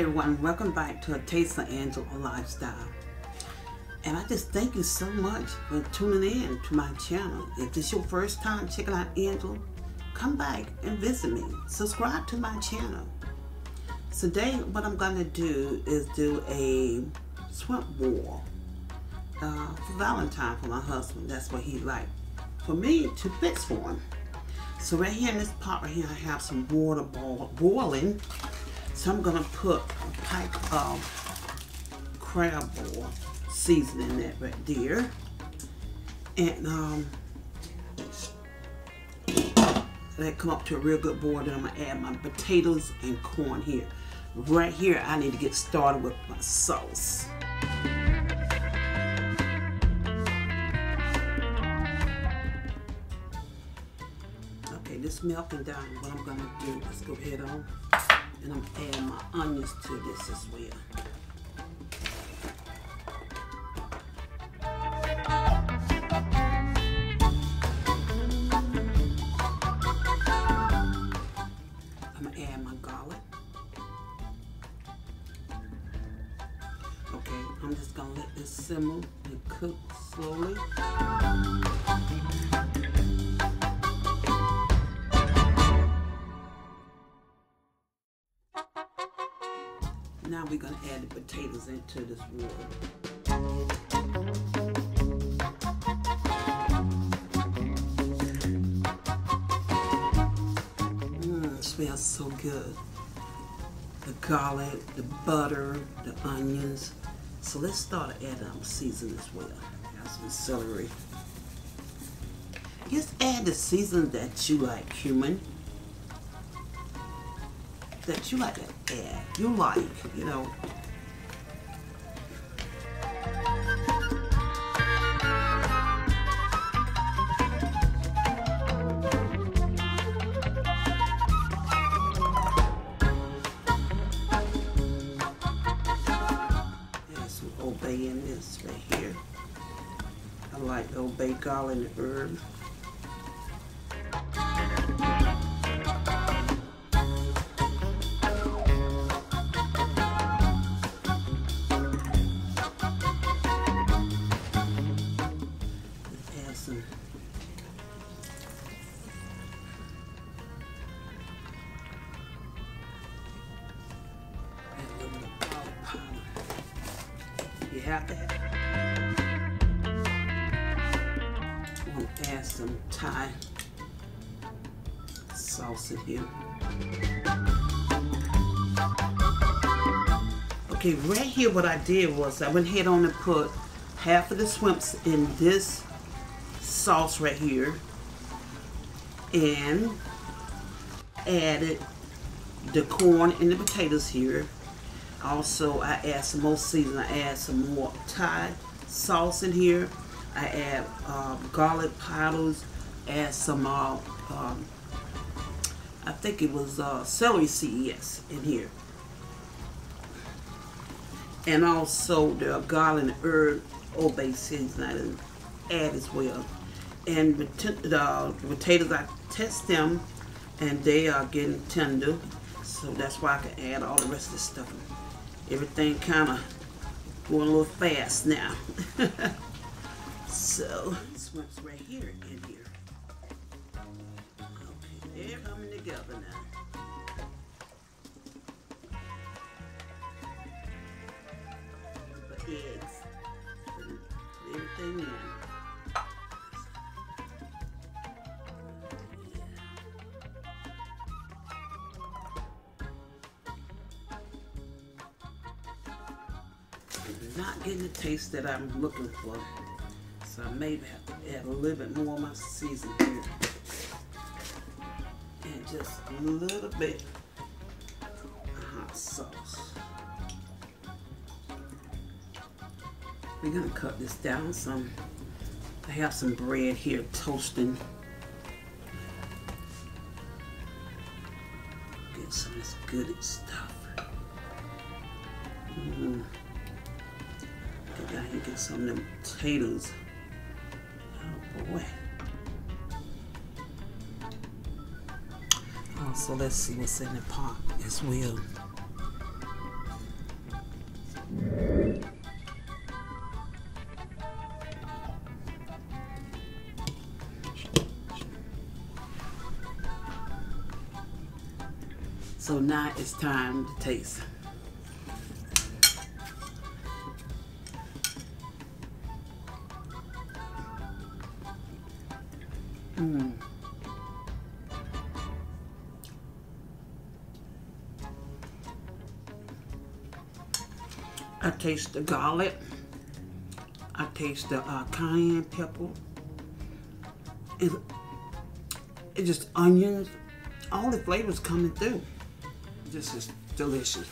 everyone, welcome back to a Taste of Angela Lifestyle. And I just thank you so much for tuning in to my channel. If this is your first time checking out Angela, come back and visit me. Subscribe to my channel. Today, what I'm going to do is do a swimp ball uh, for Valentine for my husband. That's what he liked. For me to fix for him. So right here in this pot right here, I have some water boiling. So I'm gonna put a pike of crab boil seasoning that right there. And um, that come up to a real good boil. Then I'm gonna add my potatoes and corn here. Right here, I need to get started with my sauce. Okay, this melting down. What I'm gonna do, let's go ahead on. And I'm adding my onions to this as well. I'm just gonna let this simmer and cook slowly. Now we're gonna add the potatoes into this water. Mmm, smells so good. The garlic, the butter, the onions. So let's start adding our season as well. Got some celery. Just add the season that you like, cumin. That you like to add. You like, you know. Add some Old Bay in this right here. I like Old Bay garlic herb. I'm gonna add some Thai sauce in here. Okay, right here what I did was I went ahead on and put half of the swimps in this sauce right here and added the corn and the potatoes here. Also, I add some more seasoning. I add some more Thai sauce in here. I add um, garlic powders. Add some, uh, um, I think it was uh, celery seed, yes, in here. And also the garlic and herb Old seasoning I add as well. And the the potatoes, I test them and they are getting tender. So that's why I can add all the rest of the stuff. Everything kind of going a little fast now. so this one's right here in here. Okay, they're coming together now. Eggs. Everything in. Not getting the taste that I'm looking for. So I maybe have to add a little bit more of my seasoning here. And just a little bit of hot sauce. We're gonna cut this down some. I have some bread here toasting. Get some of this good stuff. Mm. Here, get some of them potatoes. Oh boy. Oh, so let's see what's in the pot as well. So now it's time to taste. Mmm. I taste the garlic. I taste the uh, cayenne pepper. It, it just onions. All the flavors coming through. This is delicious.